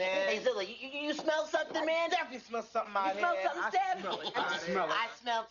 man. Hey, Zilla, you, you, you smell something, man? Definitely smell something out You smell here. something, I Steph? smell it. I I smell it. I smell, I smell.